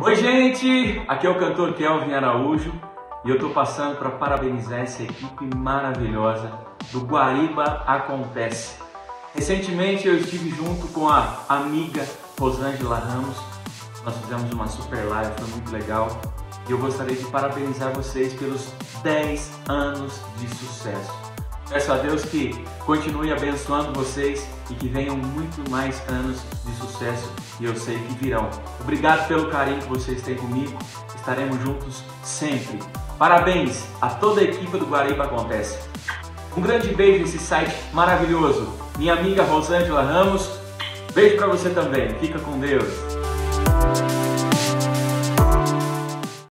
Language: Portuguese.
Oi, gente! Aqui é o cantor Kelvin Araújo e eu tô passando para parabenizar essa equipe maravilhosa do Guariba Acontece. Recentemente eu estive junto com a amiga Rosângela Ramos. Nós fizemos uma super live, foi muito legal. E eu gostaria de parabenizar vocês pelos 10 anos de sucesso. Peço a Deus que continue abençoando vocês e que venham muito mais anos de sucesso e eu sei que virão. Obrigado pelo carinho que vocês têm comigo. Estaremos juntos sempre. Parabéns a toda a equipe do Guariba Acontece. Um grande beijo nesse site maravilhoso. Minha amiga Rosângela Ramos. Beijo para você também. Fica com Deus.